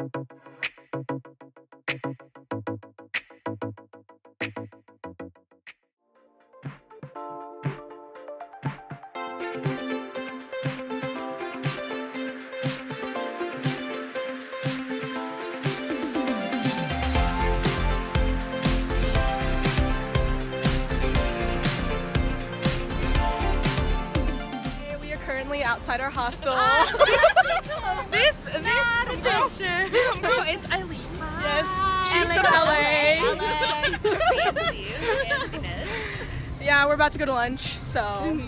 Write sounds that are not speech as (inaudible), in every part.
We are currently outside our hostel. Ah. (laughs) This, this girl, this girl is Eileen. yes, she's from LA. (laughs) Yeah, we're about to go to lunch, so.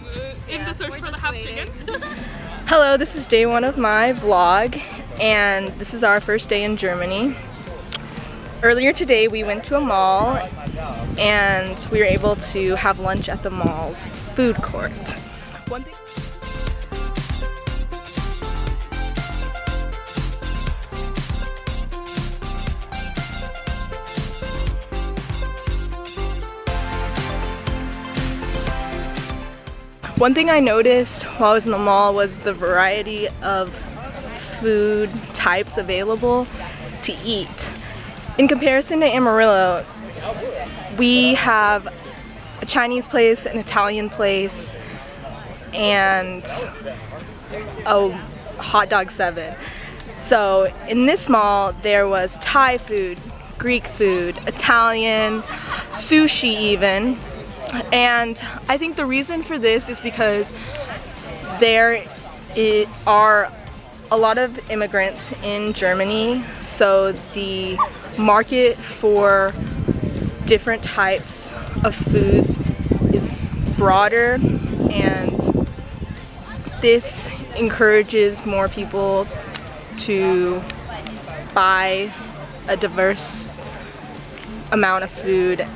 In the search for the half chicken. (laughs) Hello, this is day one of my vlog, and this is our first day in Germany. Earlier today, we went to a mall, and we were able to have lunch at the mall's food court. One thing. One thing I noticed while I was in the mall was the variety of food types available to eat. In comparison to Amarillo, we have a Chinese place, an Italian place, and a hot dog seven. So in this mall, there was Thai food, Greek food, Italian, sushi even. And I think the reason for this is because there are a lot of immigrants in Germany, so the market for different types of foods is broader and this encourages more people to buy a diverse amount of food